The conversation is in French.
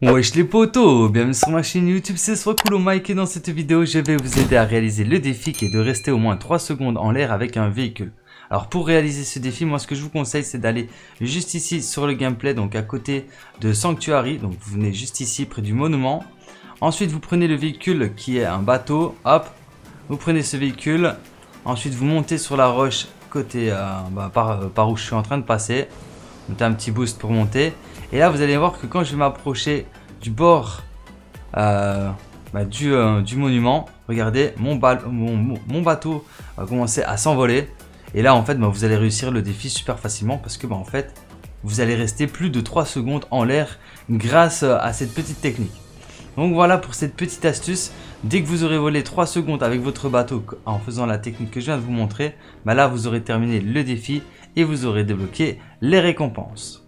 Wesh les potos, bienvenue sur ma chaîne YouTube, c'est Swakulu Mike et dans cette vidéo je vais vous aider à réaliser le défi qui est de rester au moins 3 secondes en l'air avec un véhicule. Alors pour réaliser ce défi, moi ce que je vous conseille c'est d'aller juste ici sur le gameplay, donc à côté de Sanctuary, donc vous venez juste ici près du monument. Ensuite vous prenez le véhicule qui est un bateau, hop, vous prenez ce véhicule, ensuite vous montez sur la roche côté euh, bah, par, par où je suis en train de passer, mettez un petit boost pour monter. Et là, vous allez voir que quand je vais m'approcher du bord euh, bah, euh, du, monument, regardez, mon, bateau va commencer à s'envoler. Et là, en fait, bah, vous allez réussir le défi super facilement parce que, bah, en fait, vous allez rester plus de 3 secondes en l'air grâce à cette petite technique. Donc voilà pour cette petite astuce. Dès que vous aurez volé 3 secondes avec votre bateau en faisant la technique que je viens de vous montrer, là vous aurez terminé le défi et vous aurez débloqué les récompenses.